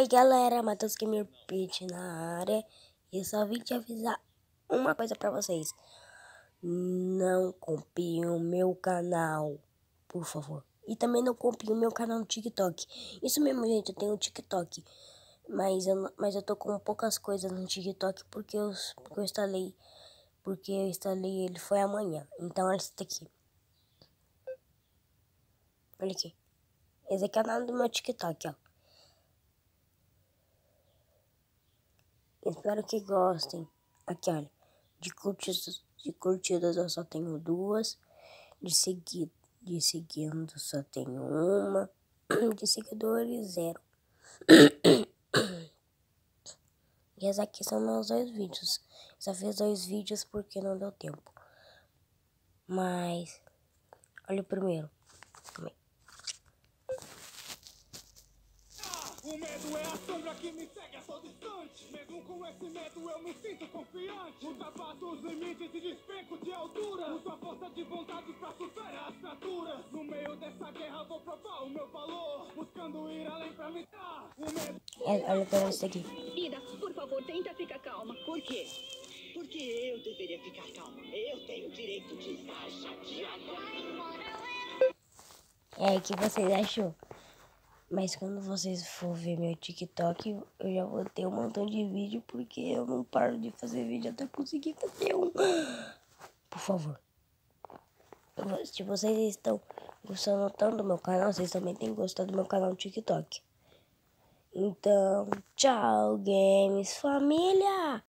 Oi galera, Matheus Gamer Pitch na área. E só vim te avisar uma coisa pra vocês. Não copiem o meu canal, por favor. E também não copiem o meu canal no TikTok. Isso mesmo gente, eu tenho um TikTok. Mas eu, mas eu tô com poucas coisas no TikTok porque eu, porque eu instalei Porque eu instalei ele foi amanhã. Então olha isso daqui. Olha aqui. Esse é o canal do meu TikTok, ó Espero que gostem. Aqui, olha. De curtidas, de curtidas eu só tenho duas. De, segui, de seguindo só tenho uma. De seguidores, zero. E esses aqui são meus dois vídeos. Só fiz dois vídeos porque não deu tempo. Mas... Olha o primeiro. Também. O medo é a sombra que me segue a todo com esse medo eu me sinto confiante. Ultrapasso os limites e despenco de altura. Uso a força de vontade pra superar as fraturas. No meio dessa guerra vou provar o meu valor. Buscando ir além pra me dar. O medo... É, olha pra isso aqui. Ida, por favor, tenta ficar calma. Por quê? Porque eu deveria ficar calma. Eu tenho o direito de estar chateada. É, o que vocês achou? Mas quando vocês for ver meu TikTok, eu já vou ter um montão de vídeo, porque eu não paro de fazer vídeo até conseguir fazer um. Por favor. Se vocês estão gostando tanto do meu canal, vocês também têm gostado do meu canal no TikTok. Então, tchau, games família!